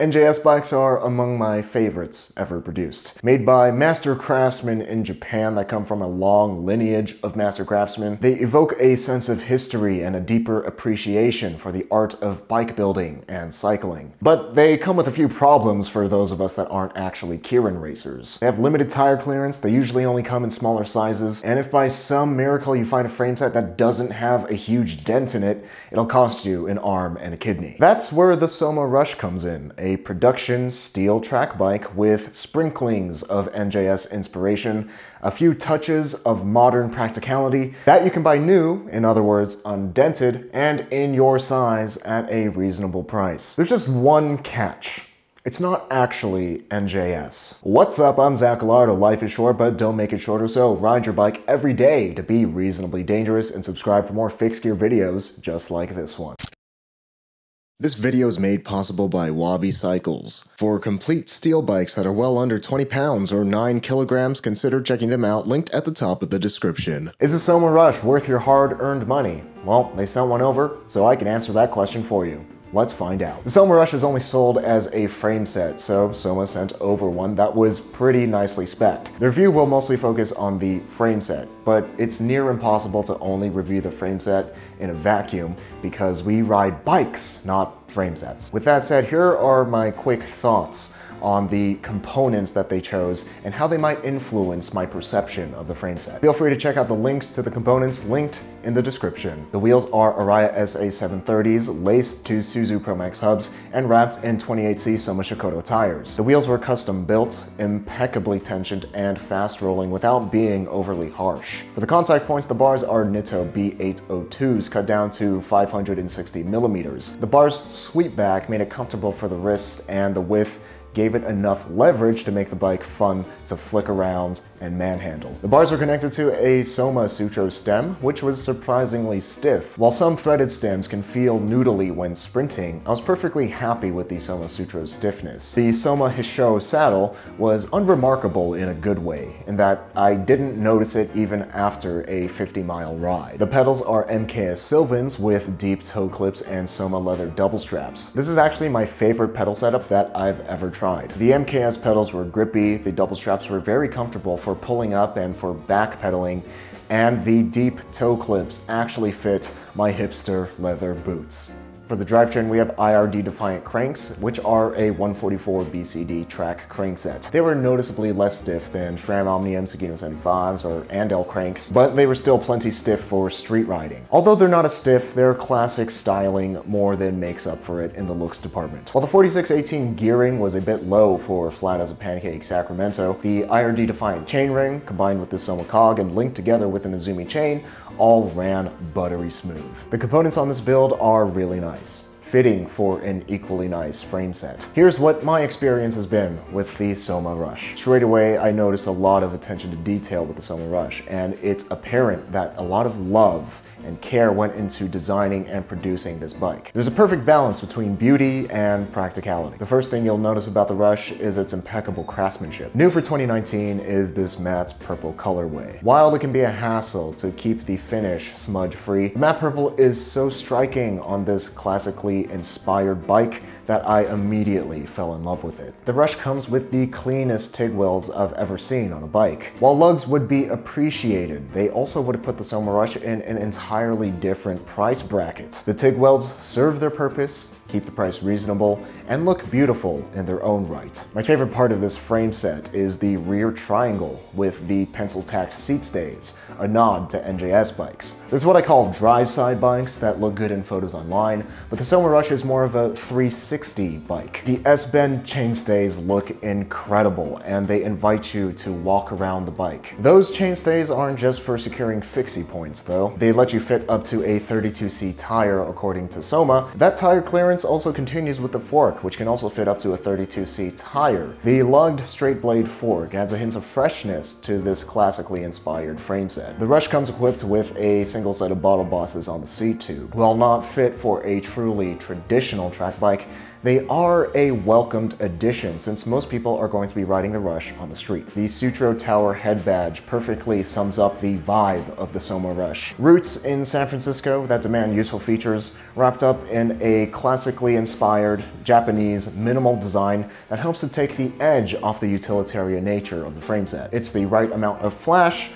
NJS bikes are among my favorites ever produced. Made by master craftsmen in Japan that come from a long lineage of master craftsmen, they evoke a sense of history and a deeper appreciation for the art of bike building and cycling. But they come with a few problems for those of us that aren't actually Keirin racers. They have limited tire clearance, they usually only come in smaller sizes, and if by some miracle you find a frame set that doesn't have a huge dent in it, it'll cost you an arm and a kidney. That's where the Soma Rush comes in a production steel track bike with sprinklings of NJS inspiration, a few touches of modern practicality that you can buy new, in other words, undented, and in your size at a reasonable price. There's just one catch. It's not actually NJS. What's up, I'm Zach Gallardo. Life is short, but don't make it shorter, so ride your bike every day to be reasonably dangerous and subscribe for more fixed gear videos just like this one. This video is made possible by Wabi Cycles. For complete steel bikes that are well under 20 pounds or 9 kilograms, consider checking them out, linked at the top of the description. Is a Soma Rush worth your hard-earned money? Well, they sent one over, so I can answer that question for you. Let's find out. The Soma Rush is only sold as a frame set, so Soma sent over one that was pretty nicely spec'd. The review will mostly focus on the frame set, but it's near impossible to only review the frame set in a vacuum because we ride bikes, not frame sets. With that said, here are my quick thoughts on the components that they chose and how they might influence my perception of the frame set. Feel free to check out the links to the components linked in the description. The wheels are Araya SA730s laced to Suzue Pro-Max hubs and wrapped in 28C Soma Shikoro tires. The wheels were custom built, impeccably tensioned, and fast rolling without being overly harsh. For the contact points, the bars are Nitto B802s cut down to 560 millimeters. The bar's sweep back made it comfortable for the wrist and the width gave it enough leverage to make the bike fun to flick around and manhandle. The bars were connected to a Soma Sutro stem, which was surprisingly stiff. While some threaded stems can feel noodly when sprinting, I was perfectly happy with the Soma Sutro's stiffness. The Soma Hishou saddle was unremarkable in a good way, in that I didn't notice it even after a 50 mile ride. The pedals are MKS Sylvans with deep toe clips and Soma leather double straps. This is actually my favorite pedal setup that I've ever tried tried. The MKS pedals were grippy, the double straps were very comfortable for pulling up and for back pedaling, and the deep toe clips actually fit my hipster leather boots. For the drivetrain, we have IRD Defiant cranks, which are a 144 BCD track crankset. They were noticeably less stiff than SRAM Omnium Sugino 75s or Andel cranks, but they were still plenty stiff for street riding. Although they're not as stiff, their classic styling more than makes up for it in the looks department. While the 4618 gearing was a bit low for flat as a pancake Sacramento, the IRD Defiant chainring, combined with the Soma cog and linked together with an Izumi chain, all ran buttery smooth. The components on this build are really nice fitting for an equally nice frame set. Here's what my experience has been with the Soma Rush. Straight away, I noticed a lot of attention to detail with the Soma Rush, and it's apparent that a lot of love and care went into designing and producing this bike. There's a perfect balance between beauty and practicality. The first thing you'll notice about the Rush is its impeccable craftsmanship. New for 2019 is this matte purple colorway. While it can be a hassle to keep the finish smudge free, matte purple is so striking on this classically inspired bike that I immediately fell in love with it. The Rush comes with the cleanest TIG welds I've ever seen on a bike. While lugs would be appreciated, they also would have put the Soma Rush in an entirely different price bracket. The TIG welds serve their purpose, keep the price reasonable, and look beautiful in their own right. My favorite part of this frame set is the rear triangle with the pencil-tacked seat stays, a nod to NJS bikes. This is what I call drive-side bikes that look good in photos online, but the Soma Rush is more of a 360 bike. The S-bend chainstays look incredible, and they invite you to walk around the bike. Those chainstays aren't just for securing fixie points, though. They let you fit up to a 32C tire, according to Soma. That tire clearance also continues with the fork which can also fit up to a 32C tire. The lugged straight blade fork adds a hint of freshness to this classically inspired frame set. The Rush comes equipped with a single set of bottle bosses on the seat tube. While not fit for a truly traditional track bike, they are a welcomed addition since most people are going to be riding the Rush on the street. The Sutro Tower head badge perfectly sums up the vibe of the Soma Rush. Roots in San Francisco that demand useful features wrapped up in a classically inspired Japanese minimal design that helps to take the edge off the utilitarian nature of the frame set. It's the right amount of flash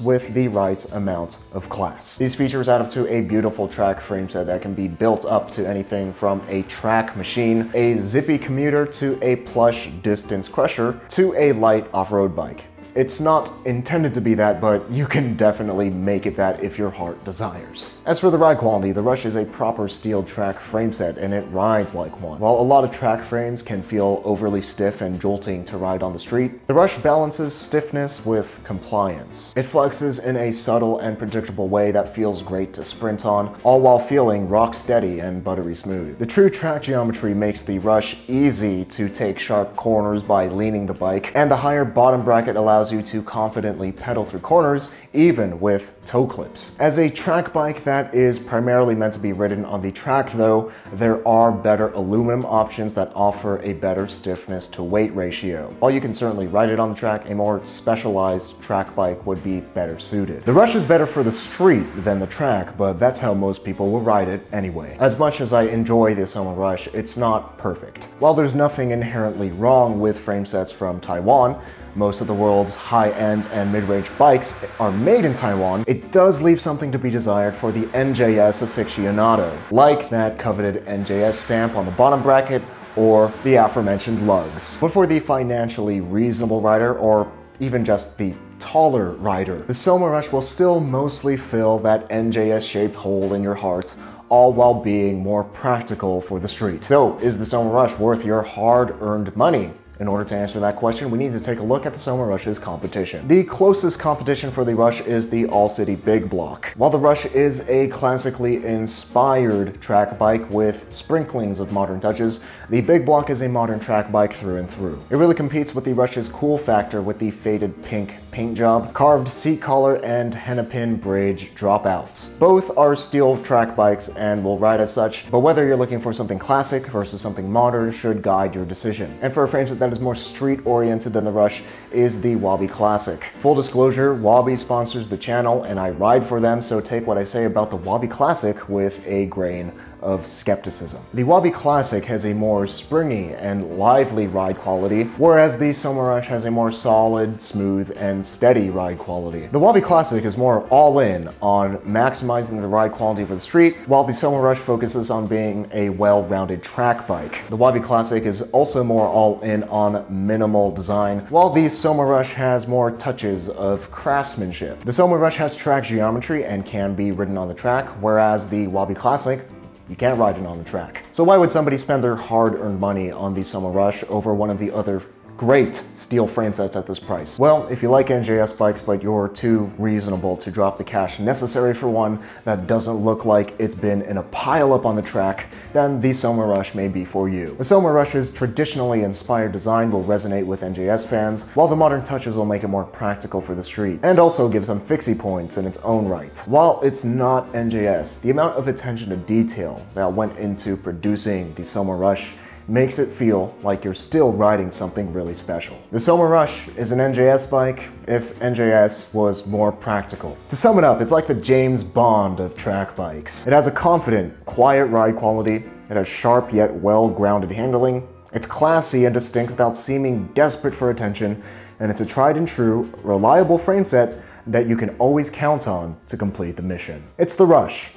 with the right amount of class. These features add up to a beautiful track frame set that can be built up to anything from a track machine, a zippy commuter to a plush distance crusher to a light off-road bike. It's not intended to be that, but you can definitely make it that if your heart desires. As for the ride quality, the Rush is a proper steel track frame set and it rides like one. While a lot of track frames can feel overly stiff and jolting to ride on the street, the Rush balances stiffness with compliance. It flexes in a subtle and predictable way that feels great to sprint on, all while feeling rock steady and buttery smooth. The true track geometry makes the Rush easy to take sharp corners by leaning the bike, and the higher bottom bracket allows allows you to confidently pedal through corners even with toe clips. As a track bike that is primarily meant to be ridden on the track though, there are better aluminum options that offer a better stiffness to weight ratio. While you can certainly ride it on the track, a more specialized track bike would be better suited. The Rush is better for the street than the track, but that's how most people will ride it anyway. As much as I enjoy the Soma Rush, it's not perfect. While there's nothing inherently wrong with frame sets from Taiwan, most of the world's high-end and mid-range bikes are made in Taiwan, it does leave something to be desired for the NJS aficionado, like that coveted NJS stamp on the bottom bracket or the aforementioned lugs. But for the financially reasonable rider, or even just the taller rider, the Soma Rush will still mostly fill that NJS-shaped hole in your heart all while being more practical for the street. So, is the Soma Rush worth your hard-earned money? In order to answer that question, we need to take a look at the Soma Rush's competition. The closest competition for the Rush is the All City Big Block. While the Rush is a classically inspired track bike with sprinklings of modern touches, the Big Block is a modern track bike through and through. It really competes with the Rush's cool factor with the faded pink paint job, carved seat collar, and hennepin bridge dropouts. Both are steel track bikes and will ride as such, but whether you're looking for something classic versus something modern should guide your decision. And for a frame that is more street oriented than the Rush is the Wabi Classic. Full disclosure, Wabi sponsors the channel and I ride for them, so take what I say about the Wabi Classic with a grain of skepticism. The Wabi Classic has a more springy and lively ride quality, whereas the Soma Rush has a more solid, smooth, and steady ride quality. The Wabi Classic is more all in on maximizing the ride quality for the street, while the Soma Rush focuses on being a well-rounded track bike. The Wabi Classic is also more all in on minimal design, while the Soma Rush has more touches of craftsmanship. The Soma Rush has track geometry and can be ridden on the track, whereas the Wabi Classic you can't ride it on the track. So why would somebody spend their hard-earned money on the Soma Rush over one of the other great steel frame sets at this price. Well, if you like NJS bikes but you're too reasonable to drop the cash necessary for one that doesn't look like it's been in a pile up on the track, then the Soma Rush may be for you. The Soma Rush's traditionally inspired design will resonate with NJS fans, while the modern touches will make it more practical for the street, and also give some fixie points in its own right. While it's not NJS, the amount of attention to detail that went into producing the Soma Rush makes it feel like you're still riding something really special. The Soma Rush is an NJS bike if NJS was more practical. To sum it up, it's like the James Bond of track bikes. It has a confident, quiet ride quality, it has sharp yet well-grounded handling, it's classy and distinct without seeming desperate for attention, and it's a tried and true, reliable frame set that you can always count on to complete the mission. It's the Rush,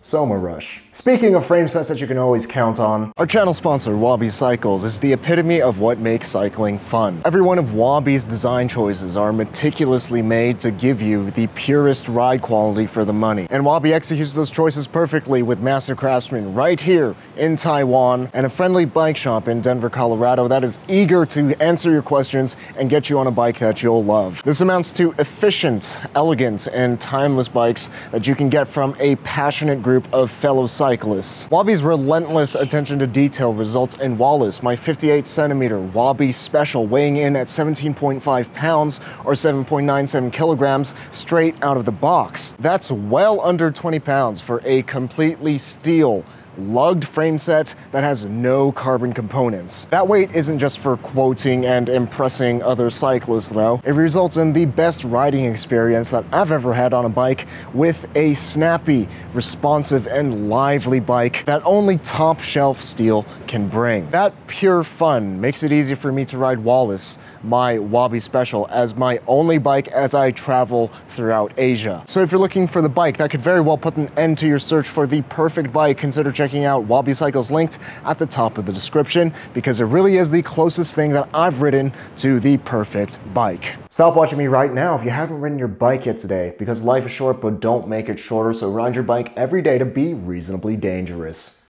Soma Rush. Speaking of frame sets that you can always count on, our channel sponsor, Wabi Cycles, is the epitome of what makes cycling fun. Every one of Wabi's design choices are meticulously made to give you the purest ride quality for the money. And Wabi executes those choices perfectly with master craftsmen right here in Taiwan and a friendly bike shop in Denver, Colorado that is eager to answer your questions and get you on a bike that you'll love. This amounts to efficient, elegant, and timeless bikes that you can get from a passionate group of fellow cyclists. Wabi's relentless attention to detail results in Wallace, my 58 centimeter Wabi Special weighing in at 17.5 pounds or 7.97 kilograms straight out of the box. That's well under 20 pounds for a completely steel lugged frame set that has no carbon components. That weight isn't just for quoting and impressing other cyclists though. It results in the best riding experience that I've ever had on a bike with a snappy, responsive, and lively bike that only top shelf steel can bring. That pure fun makes it easy for me to ride Wallace my Wabi Special as my only bike as I travel throughout Asia. So if you're looking for the bike that could very well put an end to your search for the perfect bike, consider checking out Wabi Cycles linked at the top of the description because it really is the closest thing that I've ridden to the perfect bike. Stop watching me right now if you haven't ridden your bike yet today because life is short but don't make it shorter so ride your bike every day to be reasonably dangerous.